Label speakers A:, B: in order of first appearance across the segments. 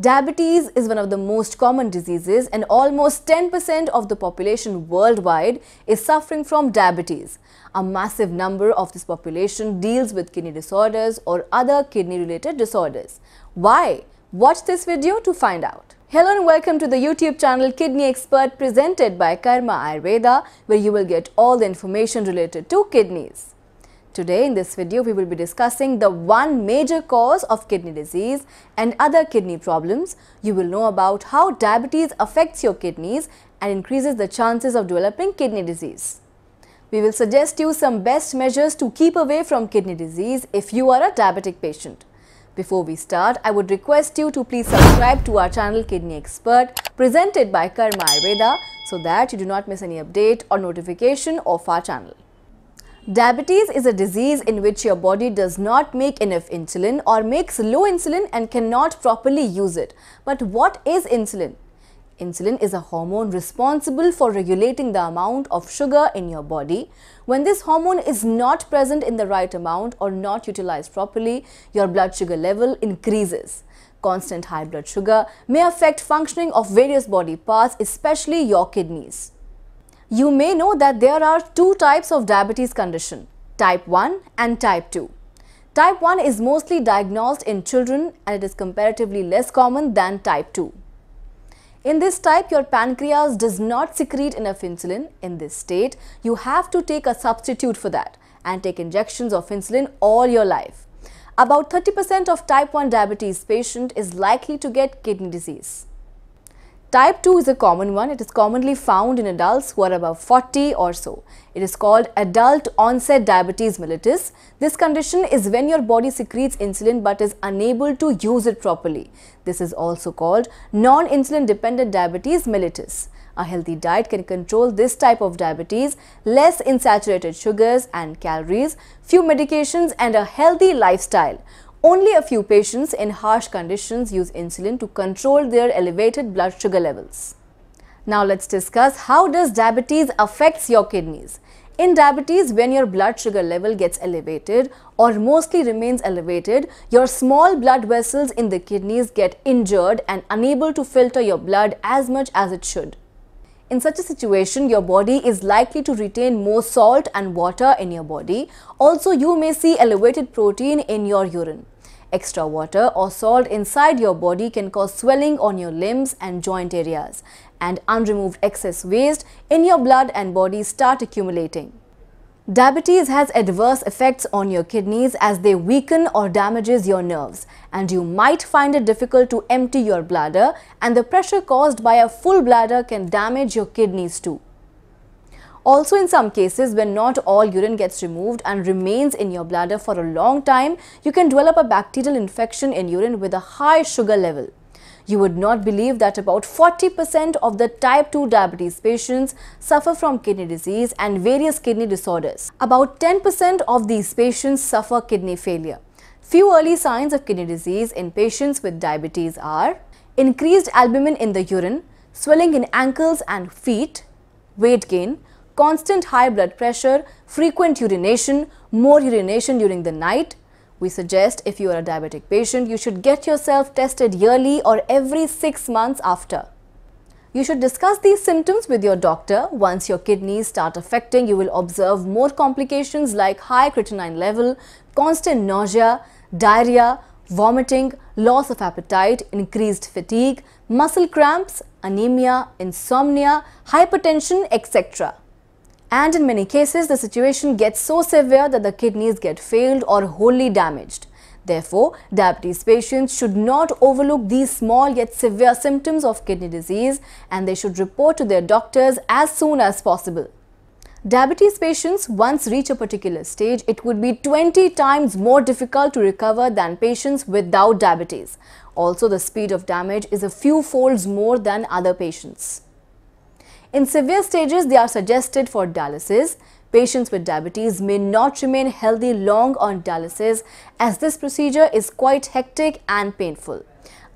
A: Diabetes is one of the most common diseases and almost 10% of the population worldwide is suffering from diabetes. A massive number of this population deals with kidney disorders or other kidney related disorders. Why? Watch this video to find out. Hello and welcome to the YouTube channel Kidney Expert presented by Karma Ayurveda where you will get all the information related to kidneys. Today in this video we will be discussing the one major cause of kidney disease and other kidney problems. You will know about how diabetes affects your kidneys and increases the chances of developing kidney disease. We will suggest you some best measures to keep away from kidney disease if you are a diabetic patient. Before we start, I would request you to please subscribe to our channel Kidney Expert presented by Karma Ayurveda so that you do not miss any update or notification of our channel. Diabetes is a disease in which your body does not make enough insulin or makes low insulin and cannot properly use it. But what is insulin? Insulin is a hormone responsible for regulating the amount of sugar in your body. When this hormone is not present in the right amount or not utilized properly, your blood sugar level increases. Constant high blood sugar may affect functioning of various body parts, especially your kidneys. You may know that there are two types of diabetes condition, type 1 and type 2. Type 1 is mostly diagnosed in children and it is comparatively less common than type 2. In this type, your pancreas does not secrete enough insulin. In this state, you have to take a substitute for that and take injections of insulin all your life. About 30% of type 1 diabetes patient is likely to get kidney disease. Type 2 is a common one. It is commonly found in adults who are above 40 or so. It is called adult onset diabetes mellitus. This condition is when your body secretes insulin but is unable to use it properly. This is also called non-insulin dependent diabetes mellitus. A healthy diet can control this type of diabetes, less in saturated sugars and calories, few medications and a healthy lifestyle. Only a few patients in harsh conditions use insulin to control their elevated blood sugar levels. Now let's discuss how does diabetes affects your kidneys. In diabetes, when your blood sugar level gets elevated or mostly remains elevated, your small blood vessels in the kidneys get injured and unable to filter your blood as much as it should. In such a situation, your body is likely to retain more salt and water in your body. Also, you may see elevated protein in your urine. Extra water or salt inside your body can cause swelling on your limbs and joint areas and unremoved excess waste in your blood and body start accumulating. Diabetes has adverse effects on your kidneys as they weaken or damages your nerves and you might find it difficult to empty your bladder and the pressure caused by a full bladder can damage your kidneys too. Also in some cases, when not all urine gets removed and remains in your bladder for a long time, you can develop a bacterial infection in urine with a high sugar level. You would not believe that about 40% of the type 2 diabetes patients suffer from kidney disease and various kidney disorders. About 10% of these patients suffer kidney failure. Few early signs of kidney disease in patients with diabetes are increased albumin in the urine, swelling in ankles and feet, weight gain, constant high blood pressure, frequent urination, more urination during the night. We suggest if you are a diabetic patient, you should get yourself tested yearly or every 6 months after. You should discuss these symptoms with your doctor. Once your kidneys start affecting, you will observe more complications like high creatinine level, constant nausea, diarrhea, vomiting, loss of appetite, increased fatigue, muscle cramps, anemia, insomnia, hypertension, etc. And in many cases, the situation gets so severe that the kidneys get failed or wholly damaged. Therefore, diabetes patients should not overlook these small yet severe symptoms of kidney disease and they should report to their doctors as soon as possible. Diabetes patients once reach a particular stage, it would be 20 times more difficult to recover than patients without diabetes. Also, the speed of damage is a few folds more than other patients. In severe stages, they are suggested for dialysis. Patients with diabetes may not remain healthy long on dialysis as this procedure is quite hectic and painful.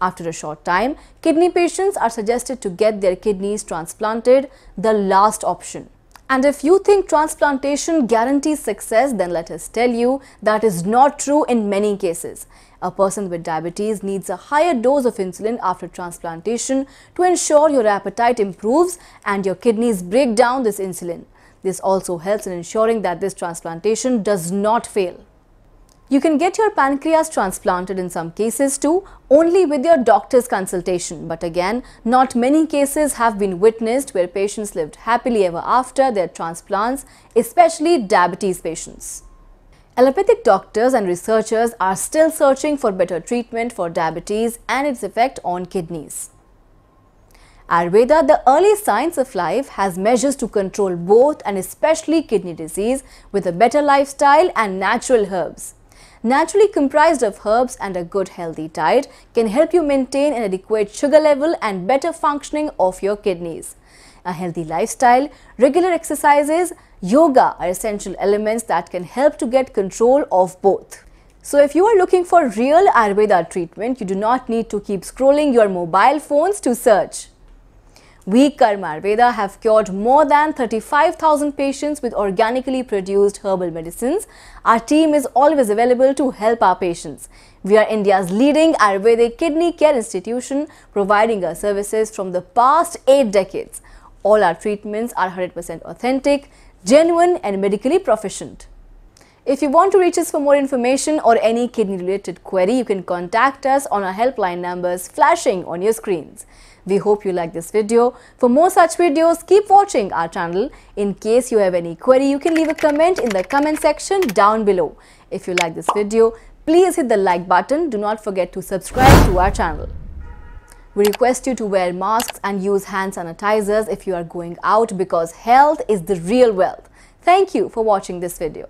A: After a short time, kidney patients are suggested to get their kidneys transplanted, the last option. And if you think transplantation guarantees success, then let us tell you that is not true in many cases. A person with diabetes needs a higher dose of insulin after transplantation to ensure your appetite improves and your kidneys break down this insulin. This also helps in ensuring that this transplantation does not fail. You can get your pancreas transplanted in some cases too, only with your doctor's consultation. But again, not many cases have been witnessed where patients lived happily ever after their transplants, especially diabetes patients. Allopathic doctors and researchers are still searching for better treatment for diabetes and its effect on kidneys. Ayurveda, the early science of life, has measures to control both and especially kidney disease with a better lifestyle and natural herbs naturally comprised of herbs and a good healthy diet can help you maintain an adequate sugar level and better functioning of your kidneys. A healthy lifestyle, regular exercises, yoga are essential elements that can help to get control of both. So if you are looking for real Ayurveda treatment, you do not need to keep scrolling your mobile phones to search. We Karma Ayurveda have cured more than 35,000 patients with organically produced herbal medicines. Our team is always available to help our patients. We are India's leading Ayurvedic kidney care institution providing our services from the past 8 decades. All our treatments are 100% authentic, genuine and medically proficient. If you want to reach us for more information or any kidney related query, you can contact us on our helpline numbers flashing on your screens. We hope you like this video. For more such videos, keep watching our channel. In case you have any query, you can leave a comment in the comment section down below. If you like this video, please hit the like button. Do not forget to subscribe to our channel. We request you to wear masks and use hand sanitizers if you are going out because health is the real wealth. Thank you for watching this video.